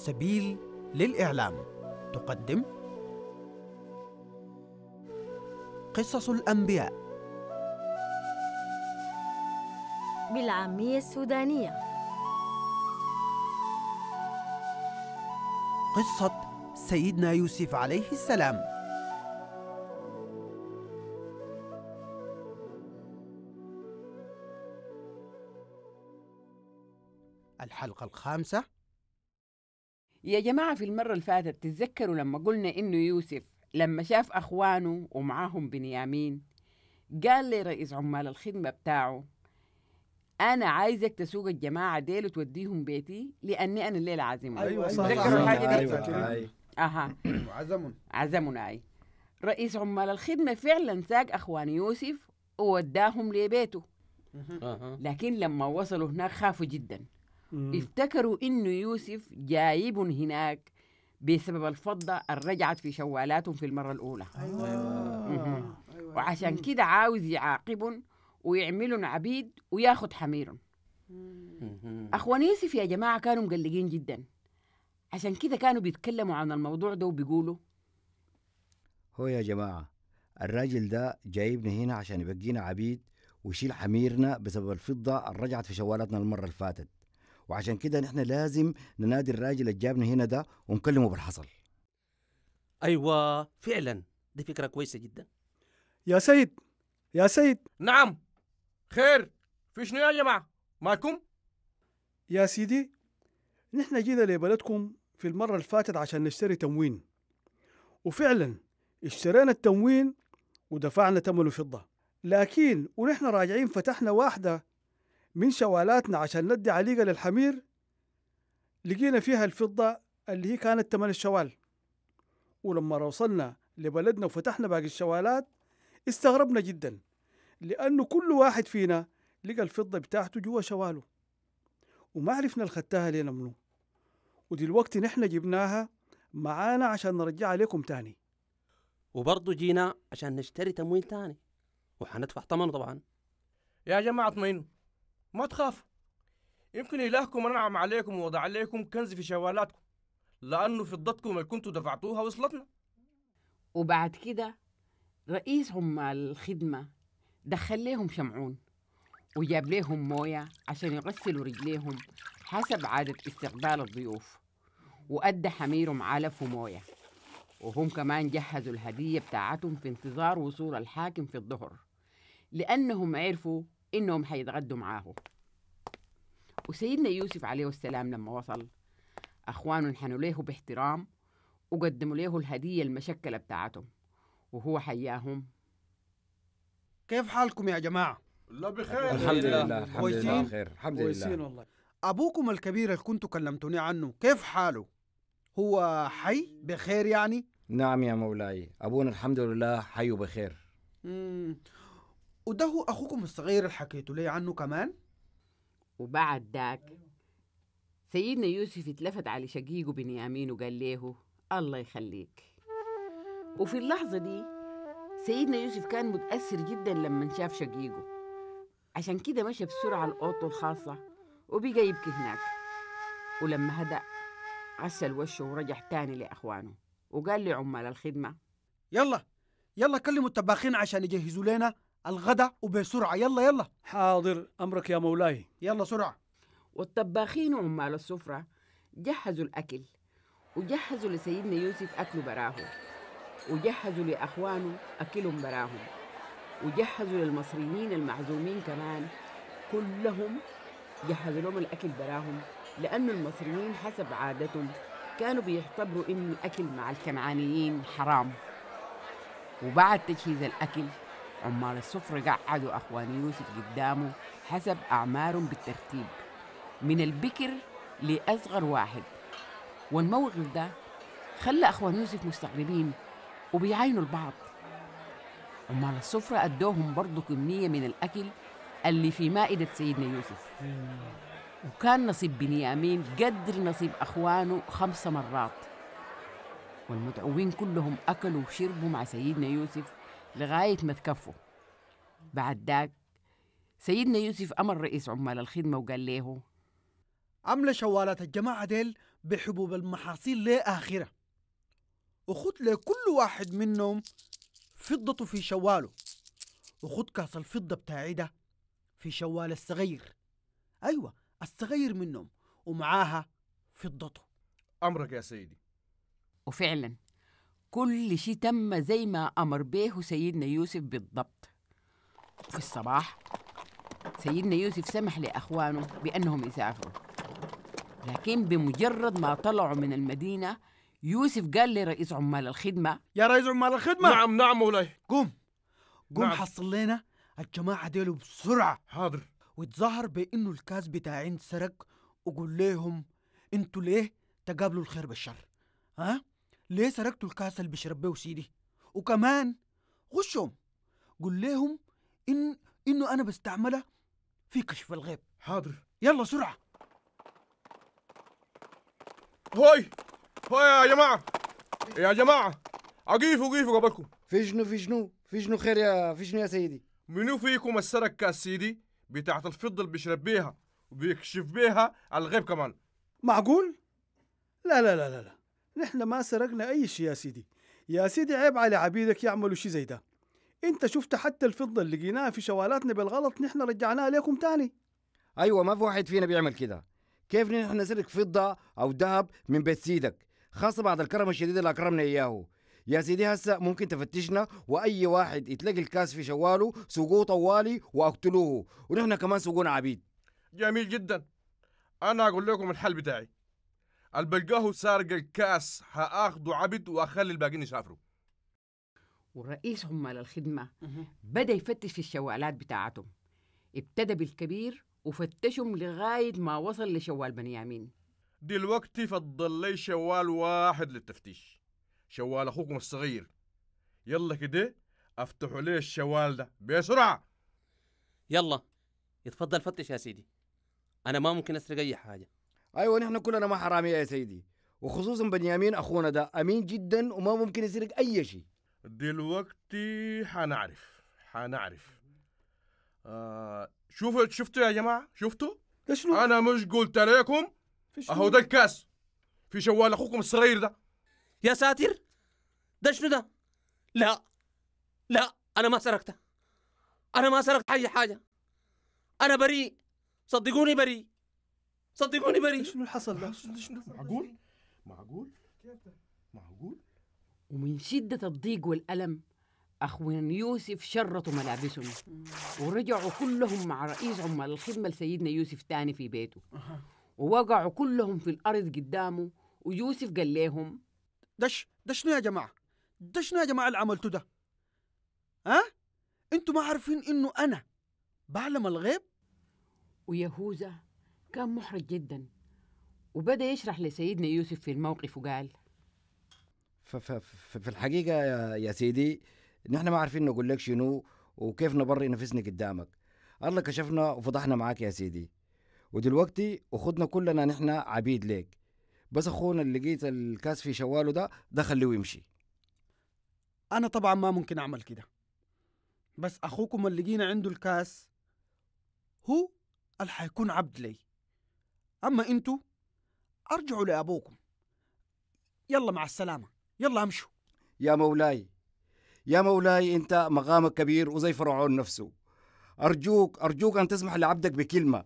سبيل للإعلام. تقدم. قصص الأنبياء. بالعامية السودانية. قصة سيدنا يوسف عليه السلام. الحلقة الخامسة. يا جماعة في المرة اللي فاتت تتذكروا لما قلنا إنه يوسف لما شاف أخوانه ومعاهم بنيامين؟ قال لرئيس عمال الخدمة بتاعه أنا عايزك تسوق الجماعة ديل وتوديهم بيتي لأني أنا الليلة عازمهم. أيوه صح تذكروا الحاجة دي؟ أيوة. أها. عزم عزمنا أي. رئيس عمال الخدمة فعلا ساق أخوان يوسف ووداهم لبيته. لكن لما وصلوا هناك خافوا جدا. افتكروا إنه يوسف جايبهم هناك بسبب الفضة اللي رجعت في شوالاتهم في المرة الأولى. مهم. وعشان كده عاوز يعاقبهم ويعملهم عبيد وياخد حميرهم أخوان يوسف يا جماعة كانوا مقلقين جدا. عشان كده كانوا بيتكلموا عن الموضوع ده وبيقولوا هو يا جماعة الراجل ده جايبنا هنا عشان يبقينا عبيد ويشيل حميرنا بسبب الفضة اللي رجعت في شوالاتنا المرة اللي فاتت. وعشان كده نحن لازم ننادي الراجل اللي جابنا هنا ده ونكلمه بالحصل. أيوه فعلا. دي فكرة كويسة جدا. يا سيد يا سيد. نعم. خير. في شنو يا جماعة؟ مالكم؟ يا سيدي نحن جينا لبلدكم في المرة اللي فاتت عشان نشتري تموين. وفعلا اشترينا التموين ودفعنا ثمنه فضة. لكن ونحن راجعين فتحنا واحدة من شوالاتنا عشان ندي عليقة للحمير لقينا فيها الفضة اللي هي كانت ثمن الشوال. ولما وصلنا لبلدنا وفتحنا باقي الشوالات استغربنا جدا لأنه كل واحد فينا لقى الفضة بتاعته جوا شواله. وما عرفنا الختاها لنا منو. ودلوقتي نحن جبناها معانا عشان نرجعها لكم تاني. وبرضه جينا عشان نشتري تموين تاني. وحندفع ثمنه طبعا. يا جماعة اطمئنوا. ما تخافوا يمكن إلهكم أنعم عليكم ووضع عليكم كنز في شوالاتكم لأنه فضتكم اللي كنتوا دفعتوها وصلتنا. وبعد كده رئيس عمال الخدمة دخل لهم شمعون وجاب لهم موية عشان يغسلوا رجليهم حسب عادة استقبال الضيوف وأدى حميرهم علف وموية وهم كمان جهزوا الهدية بتاعتهم في انتظار وصول الحاكم في الظهر لأنهم عرفوا إنهم حيتغدوا معاه وسيدنا يوسف عليه السلام لما وصل أخوانه انحنوا له باحترام وقدموا له الهدية المشكلة بتاعتهم وهو حياهم كيف حالكم يا جماعة؟ لا بخير الحمد لله الحمد كويسين؟ لله بخير الحمد كويسين لله والله أبوكم الكبير اللي كنتوا كلمتوني عنه كيف حاله؟ هو حي بخير يعني؟ نعم يا مولاي أبونا الحمد لله حي بخير مم. وده هو أخوكم الصغير اللي حكيتوا لي عنه كمان؟ وبعد داك سيدنا يوسف اتلفت على شقيقه بنيامين وقال له الله يخليك. وفي اللحظة دي سيدنا يوسف كان متأثر جدا لما شاف شقيقه. عشان كده مشى بسرعة لأوضته الخاصة وبقى يبكي هناك. ولما هدأ غسل وشه ورجع تاني لأخوانه وقال لعمال الخدمة يلا يلا كلموا الطباخين عشان يجهزوا لنا الغداء وبسرعة. يلا يلا. حاضر. أمرك يا مولاي. يلا سرعة. والطباخين وعمال السفرة جهزوا الأكل وجهزوا لسيدنا يوسف أكله براه وجهزوا لأخوانه أكلهم براهم وجهزوا للمصريين المعزومين كمان. كلهم جهزوا لهم الأكل براهم لأن المصريين حسب عادتهم كانوا بيعتبروا إن الأكل مع الكنعانيين حرام. وبعد تجهيز الأكل عمال السفرة قعدوا أخوان يوسف قدامه حسب أعمارهم بالترتيب. من البكر لأصغر واحد. والموقف ده خلى أخوان يوسف مستغربين وبيعاينوا البعض. عمال السفرة أدوهم برضو كمية من الأكل اللي في مائدة سيدنا يوسف. وكان نصيب بنيامين قدر نصيب أخوانه خمس مرات. والمدعوين كلهم أكلوا وشربوا مع سيدنا يوسف لغاية ما تكفوا بعد ذاك سيدنا يوسف أمر رئيس عمال الخدمة وقال له عاملة شوالات الجماعة ديل بحبوب المحاصيل لآخرة. وخد لكل واحد منهم فضته في شواله. وخد كاس الفضة بتاعي ده في شوال الصغير. أيوة الصغير منهم ومعاها فضته. أمرك يا سيدي. وفعلا كل شيء تم زي ما أمر به سيدنا يوسف بالضبط. في الصباح سيدنا يوسف سمح لأخوانه بأنهم يسافروا. لكن بمجرد ما طلعوا من المدينة يوسف قال لرئيس عمال الخدمة يا رئيس عمال الخدمة! نعم نعم مولاي. قوم! قوم نعم. حصل لنا الجماعة ديلو بسرعة. حاضر. وتظاهر بأنه الكاس بتاعي انسرق وقول لهم أنتوا ليه تقابلوا الخير بالشر؟ ها؟ ليه سرقتوا الكاس اللي بيشرب بيه سيدي وكمان غشهم. قول لهم ان إنه أنا بستعملها في كشف الغيب. حاضر. يلا سرعة. هوي! هوي يا جماعة! يا جماعة! أقيفوا قيفوا قبلكم. في شنو في شنو في شنو خير يا في شنو يا سيدي؟ منو فيكم السرق كاس سيدي؟ بتاعت الفضة اللي بيشرب بيها وبيكشف بيها على الغيب كمان. معقول؟ لا لا لا لا لا. نحن ما سرقنا أي شيء يا سيدي. يا سيدي عيب على عبيدك يعملوا شيء زي ده. أنت شفت حتى الفضة اللي لقيناها في شوالاتنا بالغلط نحن رجعناها لكم تاني. أيوه ما في واحد فينا بيعمل كده. كيف نحن نسرق فضة أو ذهب من بيت سيدك؟ خاصة بعد الكرم الشديد اللي أكرمنا إياه. يا سيدي هسه ممكن تفتشنا وأي واحد يتلاقي الكاس في شواله سوقوه طوالي وأقتلوه. ونحن كمان سوقونا عبيد. جميل جدا. أنا أقول لكم الحل بتاعي. البلقاه سارق الكاس هاخده عبد وأخلي الباقيين يسافروا. ورئيس عمال الخدمة بدأ يفتش في الشوالات بتاعتهم. ابتدى بالكبير وفتشهم لغاية ما وصل لشوال بنيامين. دلوقتي فضل لي شوال واحد للتفتيش. شوال أخوكم الصغير. يلا كده أفتحوا لي الشوال ده. بسرعة! يلا يتفضل فتش يا سيدي. أنا ما ممكن أسرق أي حاجة. أيوه نحن كلنا ما حرامية يا سيدي. وخصوصا بنيامين أخونا ده أمين جدا وما ممكن يسرق أي شيء. دلوقتي حنعرف حنعرف. آه شوفوا شفتوا يا جماعة؟ شفتوا؟ ده شنو؟ أنا مش قلت لكم؟ أهو ده الكاس. في شوال أخوكم الصغير ده. يا ساتر! ده شنو ده؟ لا لا أنا ما سرقته. أنا ما سرقت أي حاجة. أنا بريء. صدقوني بريء. صدقوني بريء شنو اللي حصل ده؟ معقول؟ معقول؟ معقول؟ ومن شدة الضيق والألم أخوان يوسف شرطوا ملابسهم. ورجعوا كلهم مع رئيس عمال الخدمة لسيدنا يوسف تاني في بيته. ووقعوا كلهم في الأرض قدامه ويوسف قال لهم دش ده شنو يا جماعة. ده شنو يا جماعة اللي عملتوا ده. ها؟ أنتوا ما عارفين إنه أنا بعلم الغيب؟ ويهوذا كان محرج جدا. وبدأ يشرح لسيدنا يوسف في الموقف وقال ف- ف- ف- في الحقيقة يا, يا سيدي نحن ما عارفين نقول لك شنو وكيف نبرئ نفسنا قدامك. الله كشفنا وفضحنا معاك يا سيدي. ودلوقتي وخدنا كلنا نحن عبيد ليك. بس أخونا اللي لقيت الكاس في شواله ده ده خليه يمشي أنا طبعا ما ممكن أعمل كده. بس أخوكم اللي جينا عنده الكاس هو اللي حيكون عبد لي. أما أنتوا أرجعوا لأبوكم. يلا مع السلامة. يلا امشوا. يا مولاي يا مولاي أنت مقامك كبير وزي فرعون نفسه. أرجوك أرجوك أن تسمح لعبدك بكلمة.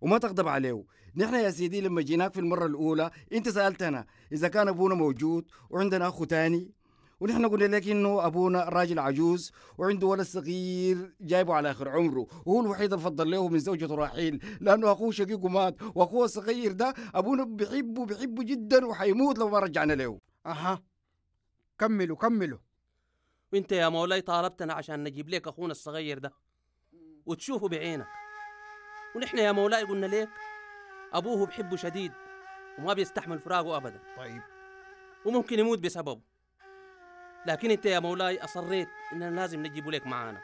وما تغضب عليه. نحن يا سيدي لما جيناك في المرة الأولى أنت سألتنا إذا كان أبونا موجود وعندنا اخو تاني ونحن قلنا لك إنه أبونا راجل عجوز وعنده ولد صغير جايبه على آخر عمره وهو الوحيد اللي فضل له من زوجته راحيل لأنه أخوه شقيقه مات وأخوه الصغير ده أبونا بيحبه بيحبه جدا وحيموت لو ما رجعنا له. أها. كملوا كملوا. وأنت يا مولاي طالبتنا عشان نجيب لك أخونا الصغير ده وتشوفه بعينك. ونحن يا مولاي قلنا لك أبوه بحبه شديد وما بيستحمل فراقه ابدا. طيب. وممكن يموت بسببه. لكن انت يا مولاي اصريت اننا لازم نجيبه لك معانا.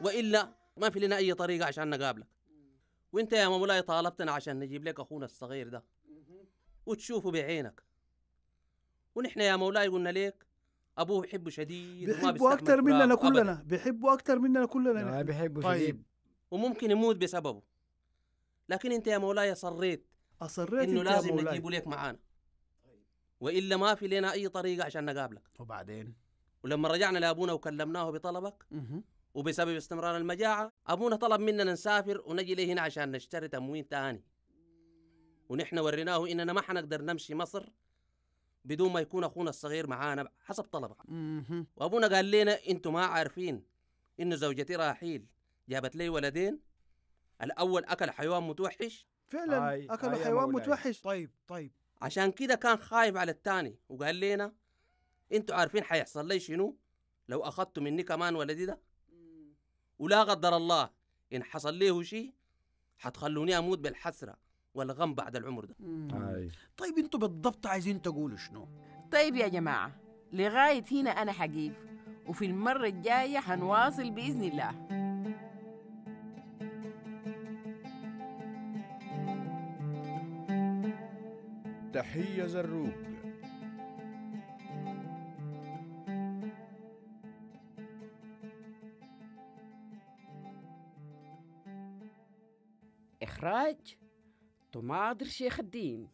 والا ما في لنا اي طريقة عشان نقابلك. وانت يا مولاي طالبتنا عشان نجيب لك اخونا الصغير ده. وتشوفه بعينك. ونحن يا مولاي قلنا لك ابوه بحبه شديد بيستحمل أكتر مننا. كلنا بيحبوا أكتر مننا كلنا نحن. بيحبه طيب. وممكن يموت بسببه. لكن انت يا مولاي صريت أصريت إنه لازم نجيبه لك معانا. وإلا ما في لنا أي طريقة عشان نقابلك. وبعدين؟ ولما رجعنا لأبونا وكلمناه بطلبك. وبسبب استمرار المجاعة أبونا طلب مننا نسافر ونجي له هنا عشان نشتري تموين تاني. ونحن وريناه إننا ما حنقدر نمشي مصر بدون ما يكون أخونا الصغير معانا حسب طلبك. وأبونا قال لنا أنتم ما عارفين انه زوجتي راحيل. جابت لي ولدين. الأول أكل حيوان متوحش. فعلا اكلوا يا حيوان مولاي. متوحش. طيب طيب. عشان كده كان خايف على التاني. وقال لنا أنتوا عارفين حيحصل لي شنو؟ لو أخذتوا مني كمان ولدي ده؟ ولا قدر الله إن حصل ليه شيء حتخلوني أموت بالحسرة والغم بعد العمر ده. طيب أنتوا بالضبط عايزين تقولوا شنو؟ طيب يا جماعة لغاية هنا أنا حقيف وفي المرة الجاية حنواصل بإذن الله. تحية زروق إخراج تماضر شيخ الدين.